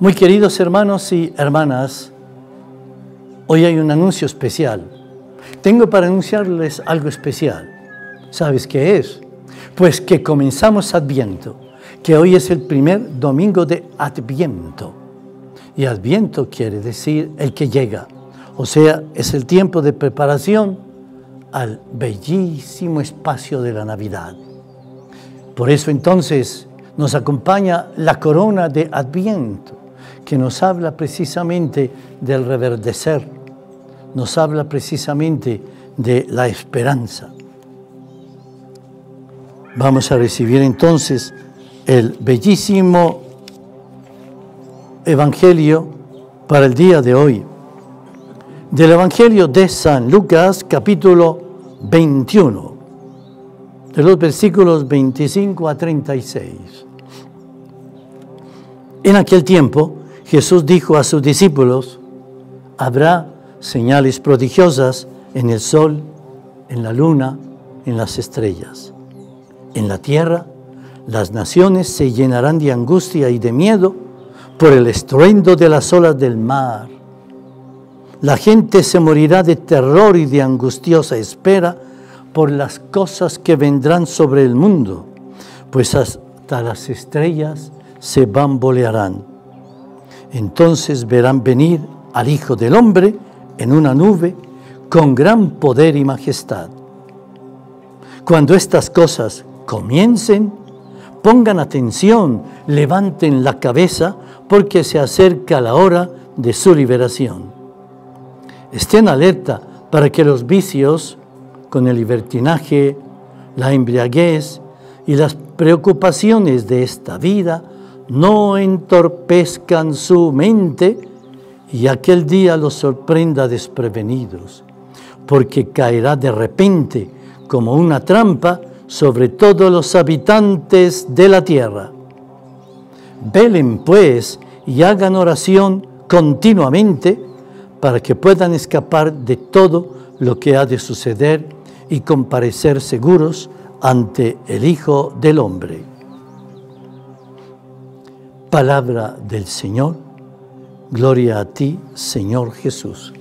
Muy queridos hermanos y hermanas, hoy hay un anuncio especial. Tengo para anunciarles algo especial. ¿Sabes qué es? Pues que comenzamos Adviento, que hoy es el primer domingo de Adviento. Y Adviento quiere decir el que llega. O sea, es el tiempo de preparación al bellísimo espacio de la Navidad. Por eso entonces nos acompaña la corona de Adviento, que nos habla precisamente del reverdecer, nos habla precisamente de la esperanza. Vamos a recibir entonces el bellísimo Evangelio para el día de hoy. Del Evangelio de San Lucas capítulo 21, de los versículos 25 a 36. En aquel tiempo Jesús dijo a sus discípulos, habrá señales prodigiosas en el sol, en la luna, en las estrellas. En la tierra las naciones se llenarán de angustia y de miedo por el estruendo de las olas del mar. La gente se morirá de terror y de angustiosa espera por las cosas que vendrán sobre el mundo, pues hasta las estrellas se bambolearán. Entonces verán venir al Hijo del Hombre en una nube con gran poder y majestad. Cuando estas cosas comiencen, pongan atención, levanten la cabeza, porque se acerca la hora de su liberación. Estén alerta para que los vicios, con el libertinaje, la embriaguez y las preocupaciones de esta vida, no entorpezcan su mente y aquel día los sorprenda desprevenidos, porque caerá de repente como una trampa sobre todos los habitantes de la tierra. Velen pues y hagan oración continuamente para que puedan escapar de todo lo que ha de suceder y comparecer seguros ante el Hijo del Hombre. Palabra del Señor, gloria a ti, Señor Jesús.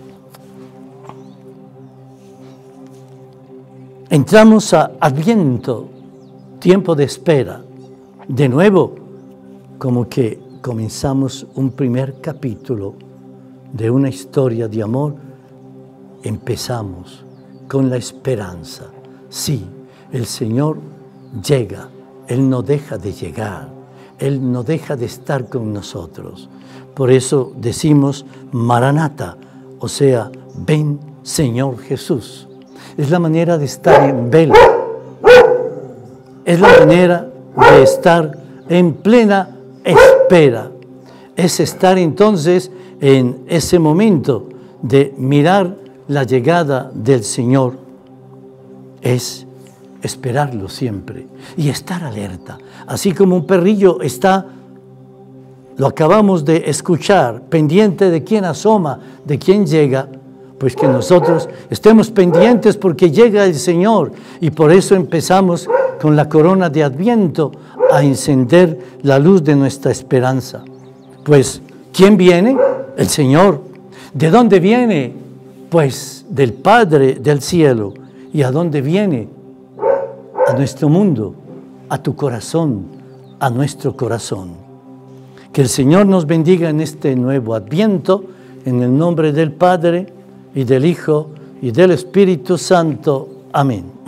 Entramos a Adviento, tiempo de espera. De nuevo, como que comenzamos un primer capítulo de una historia de amor. Empezamos con la esperanza. Sí, el Señor llega, Él no deja de llegar, Él no deja de estar con nosotros. Por eso decimos Maranata, o sea, ven Señor Jesús. Es la manera de estar en vela, es la manera de estar en plena espera, es estar entonces en ese momento de mirar la llegada del Señor, es esperarlo siempre y estar alerta, así como un perrillo está lo acabamos de escuchar, pendiente de quién asoma, de quién llega, pues que nosotros estemos pendientes porque llega el Señor y por eso empezamos con la corona de Adviento a encender la luz de nuestra esperanza. Pues, ¿quién viene? El Señor. ¿De dónde viene? Pues del Padre del cielo. ¿Y a dónde viene? A nuestro mundo, a tu corazón, a nuestro corazón. Que el Señor nos bendiga en este nuevo Adviento, en el nombre del Padre, y del Hijo y del Espíritu Santo. Amén.